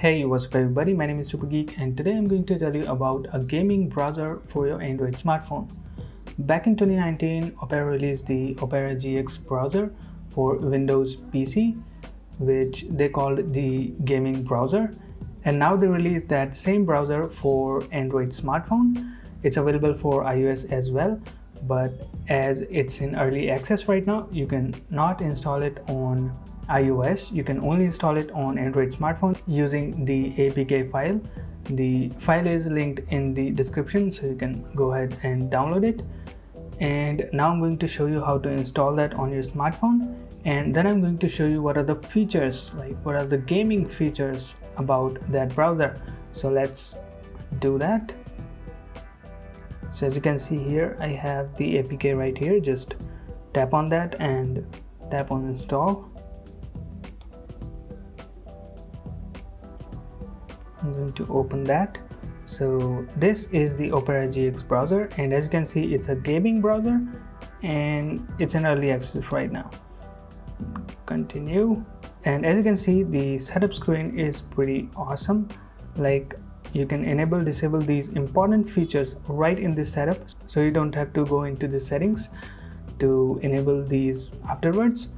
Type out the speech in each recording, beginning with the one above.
Hey what's up everybody my name is Super Geek and today I'm going to tell you about a gaming browser for your Android smartphone. Back in 2019 Opera released the Opera GX browser for Windows PC which they called the gaming browser and now they released that same browser for Android smartphone. It's available for iOS as well but as it's in early access right now you can not install it on iOS, you can only install it on Android smartphone using the APK file. The file is linked in the description so you can go ahead and download it. And now I'm going to show you how to install that on your smartphone and then I'm going to show you what are the features like what are the gaming features about that browser. So let's do that. So as you can see here I have the APK right here just tap on that and tap on install I'm going to open that. So this is the Opera GX browser and as you can see it's a gaming browser and it's in early access right now. Continue. And as you can see the setup screen is pretty awesome. Like you can enable disable these important features right in this setup so you don't have to go into the settings to enable these afterwards.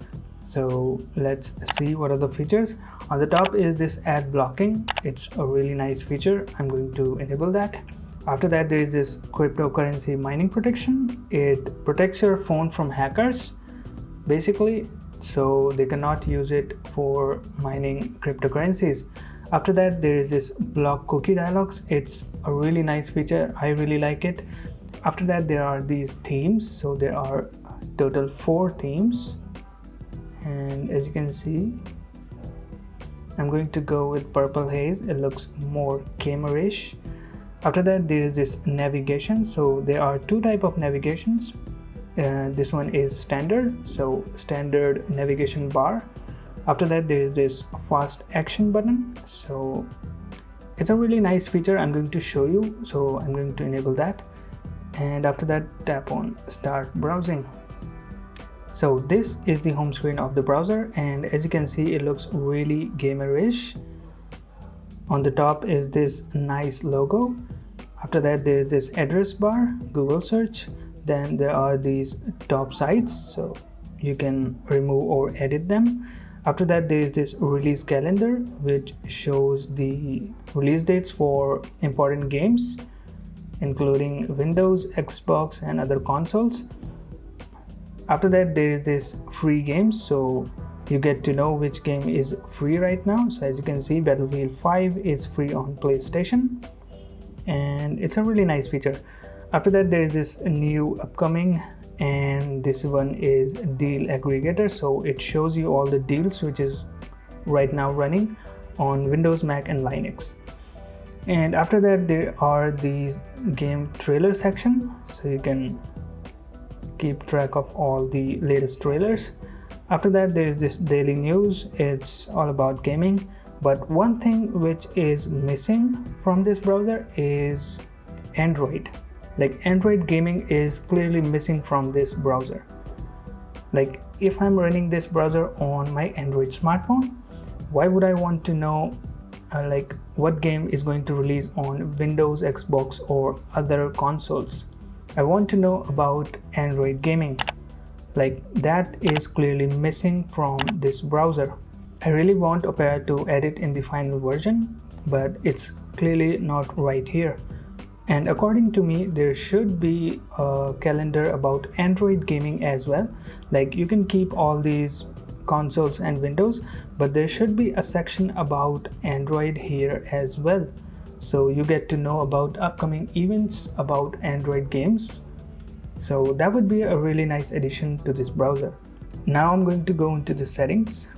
So let's see what are the features on the top is this ad blocking. It's a really nice feature. I'm going to enable that. After that there is this cryptocurrency mining protection. It protects your phone from hackers basically so they cannot use it for mining cryptocurrencies. After that there is this block cookie dialogs. It's a really nice feature. I really like it. After that there are these themes. So there are total four themes. And as you can see I'm going to go with purple haze. It looks more gamerish after that there is this navigation. So there are two type of navigations. Uh, this one is standard. So standard navigation bar. After that there is this fast action button. So it's a really nice feature. I'm going to show you. So i'm going to enable that. And after that tap on start browsing so this is the home screen of the browser and as you can see it looks really gamerish. On the top is this nice logo. After that there's this address bar google search. Then there are these top sites so you can remove or edit them. After that there is this release calendar which shows the release dates for important games including windows xbox and other consoles after that there is this free games so you get to know which game is free right now. So as you can see battlefield 5 is free on playstation. And it's a really nice feature. After that there is this new upcoming and this one is deal aggregator. So it shows you all the deals which is right now running on windows mac and linux. And after that there are these game trailer section. So you can keep track of all the latest trailers. After that, there is this daily news. It's all about gaming. But one thing which is missing from this browser is Android. Like Android gaming is clearly missing from this browser. Like if I'm running this browser on my Android smartphone, why would I want to know uh, like what game is going to release on Windows, Xbox or other consoles? I want to know about Android gaming. Like that is clearly missing from this browser. I really want Opera to edit in the final version, but it's clearly not right here. And according to me, there should be a calendar about Android gaming as well. Like you can keep all these consoles and windows, but there should be a section about Android here as well so you get to know about upcoming events about Android games. So that would be a really nice addition to this browser. Now I'm going to go into the settings.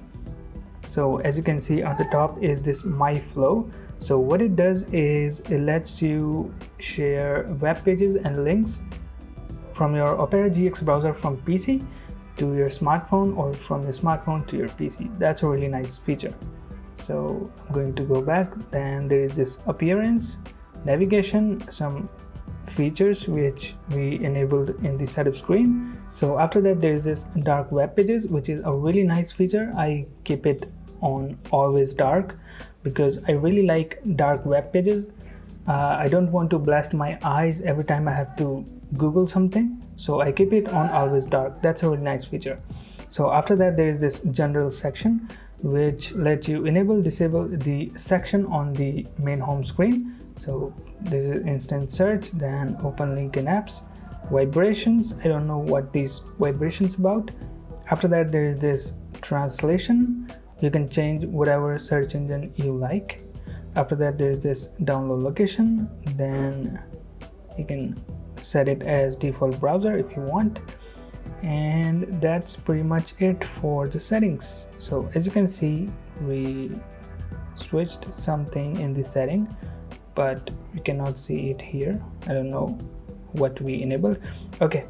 So as you can see on the top is this My Flow. So what it does is it lets you share web pages and links from your Opera GX browser from PC to your smartphone or from your smartphone to your PC. That's a really nice feature so i'm going to go back then there is this appearance navigation some features which we enabled in the setup screen so after that there is this dark web pages which is a really nice feature i keep it on always dark because I really like dark web pages. Uh, I don't want to blast my eyes every time I have to Google something, so I keep it on always dark. That's a really nice feature. So after that, there is this general section which lets you enable disable the section on the main home screen. So this is instant search, then open link in apps, vibrations. I don't know what these vibrations about. After that, there is this translation you can change whatever search engine you like after that there's this download location then you can set it as default browser if you want and that's pretty much it for the settings. So as you can see we switched something in the setting but you cannot see it here. I don't know what we enabled. Okay.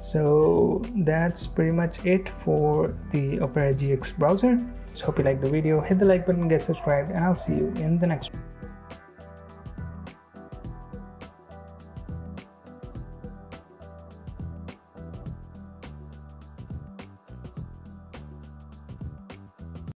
So that's pretty much it for the opera gx browser. So hope you like the video. Hit the like button get subscribed and i'll see you in the next one